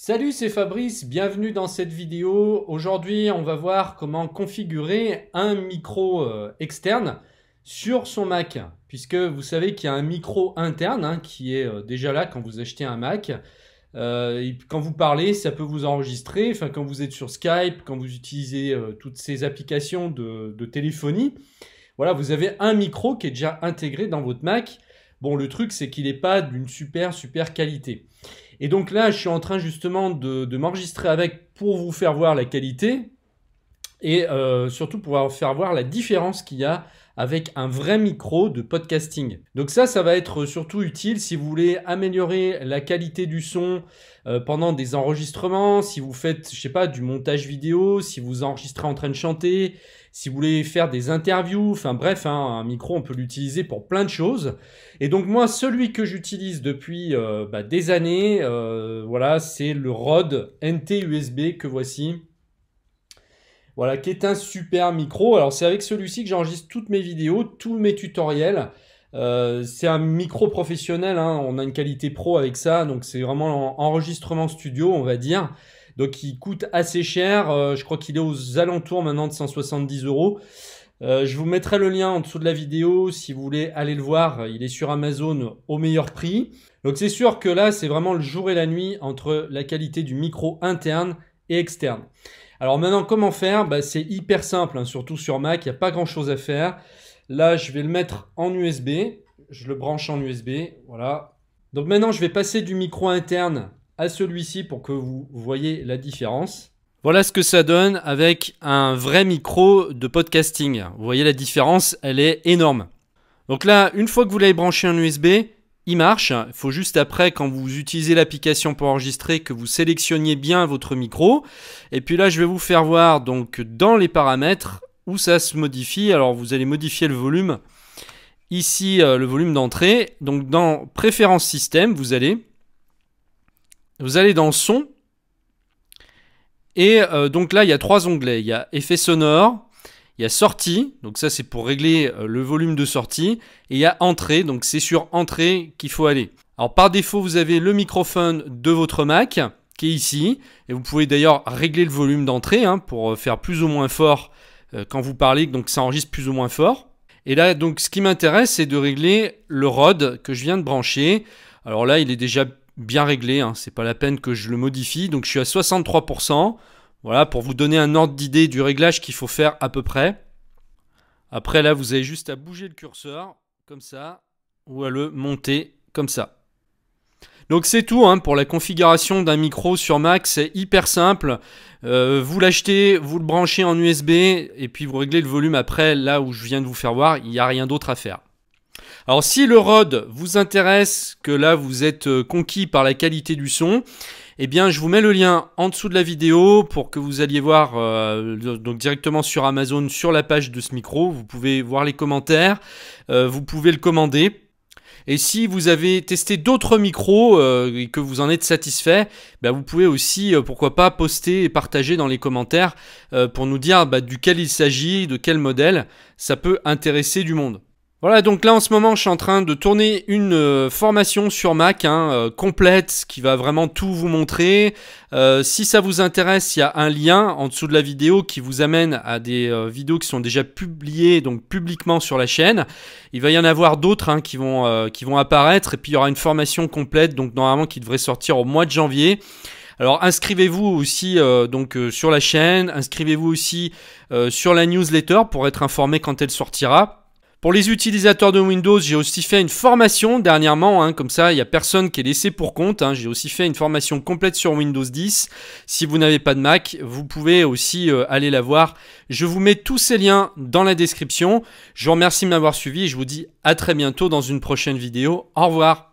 Salut, c'est Fabrice, bienvenue dans cette vidéo. Aujourd'hui, on va voir comment configurer un micro euh, externe sur son Mac. Puisque vous savez qu'il y a un micro interne hein, qui est euh, déjà là quand vous achetez un Mac. Euh, quand vous parlez, ça peut vous enregistrer. Enfin, quand vous êtes sur Skype, quand vous utilisez toutes ces applications de, de, téléphonie, voilà, vous avez un micro qui est déjà intégré dans votre Mac. Bon, le truc, c'est qu'il n'est pas d'une super, super qualité. Et donc là, je suis en train justement de, m'enregistrer avec pour vous faire voir la qualité et euh, surtout pour vous faire voir la différence qu'il y a avec un vrai micro de podcasting. Donc ça, ça va être surtout utile si vous voulez améliorer la qualité du son euh, pendant des enregistrements, si vous faites, je sais pas, du montage vidéo, si vous enregistrez en train de chanter, si vous voulez faire des interviews, enfin bref, hein, un micro, on peut l'utiliser pour plein de choses. Et donc moi, celui que j'utilise depuis euh, bah, des années, voilà, c'est le Rode NT USB que voici. Voilà, qui est un super micro. Alors c'est avec celui-ci que j'enregistre toutes mes vidéos, tous mes tutoriels. Euh, c'est un micro professionnel, hein. on a une qualité pro avec ça, donc c'est vraiment enregistrement studio, on va dire. Donc il coûte assez cher, euh, je crois qu'il est aux alentours maintenant de 170 euros. Euh, je vous mettrai le lien en dessous de la vidéo si vous voulez aller le voir. Il est sur Amazon au meilleur prix. Donc c'est sûr que là, c'est vraiment le jour et la nuit entre la qualité du micro interne et externe. Alors maintenant, comment faire? Bah, C'est hyper simple, hein, surtout sur Mac, il n'y a pas grand-chose à faire. Là, je vais le mettre en USB. Je le branche en USB, voilà. Donc maintenant, je vais passer du micro interne à celui-ci pour que vous voyez la différence. Voilà ce que ça donne avec un vrai micro de podcasting. Vous voyez la différence, elle est énorme. Donc là, une fois que vous l'avez branché en USB, il marche. Il faut juste après, quand vous utilisez l'application pour enregistrer, que vous sélectionniez bien votre micro. Et puis là, je vais vous faire voir donc dans les paramètres où ça se modifie. Alors vous allez modifier le volume. Ici, euh, le volume d'entrée. Donc dans préférences système, vous allez, vous allez dans son et euh, donc là, il y a trois onglets. Il y a effet sonore, il y a sortie, donc ça c'est pour régler euh, le volume de sortie, et il y a entrée, donc c'est sur entrée qu'il faut aller. Alors par défaut, vous avez le microphone de votre Mac qui est ici, et vous pouvez d'ailleurs régler le volume d'entrée hein, pour euh, faire plus ou moins fort quand vous parlez, donc ça enregistre plus ou moins fort. Et là, donc ce qui m'intéresse, c'est de régler le ROD que je viens de brancher. Alors là, il est déjà bien réglé, hein. c'est pas la peine que je le modifie. Donc je suis à 63%. Voilà, pour vous donner un ordre d'idée du réglage qu'il faut faire à peu près. Après là, vous avez juste à bouger le curseur, comme ça, ou à le monter comme ça. Donc c'est tout hein, pour la configuration d'un micro sur Mac, c'est hyper simple. Euh, vous l'achetez, vous le branchez en USB et puis vous réglez le volume après là où je viens de vous faire voir, il n'y a rien d'autre à faire. Alors si le ROD vous intéresse, que là vous êtes euh, conquis par la qualité du son, eh bien je vous mets le lien en dessous de la vidéo pour que vous alliez voir euh, donc directement sur Amazon sur la page de ce micro. Vous pouvez voir les commentaires, euh, vous pouvez le commander. Et si vous avez testé d'autres micros et que vous en êtes satisfait, bah, vous pouvez aussi, pourquoi pas, poster et partager dans les commentaires pour nous dire bah, duquel il s'agit, de quel modèle. Ça peut intéresser du monde. Voilà, donc là en ce moment, je suis en train de tourner une euh, formation sur Mac hein, euh, complète qui va vraiment tout vous montrer. Euh, si ça vous intéresse, il y a un lien en dessous de la vidéo qui vous amène à des vidéos qui sont déjà publiées donc publiquement sur la chaîne. Il va y en avoir d'autres hein, qui vont qui vont apparaître et puis il y aura une formation complète donc normalement qui devrait sortir au mois de janvier. Alors inscrivez-vous aussi donc sur la chaîne, inscrivez-vous aussi sur la newsletter pour être informé quand elle sortira. Pour les utilisateurs de Windows, j'ai aussi fait une formation dernièrement, hein, comme ça il n'y a personne qui est laissé pour compte. Hein. J'ai aussi fait une formation complète sur Windows 10. Si vous n'avez pas de Mac, vous pouvez aussi euh, aller la voir. Je vous mets tous ces liens dans la description. Je vous remercie de m'avoir suivi et je vous dis à très bientôt dans une prochaine vidéo. Au revoir.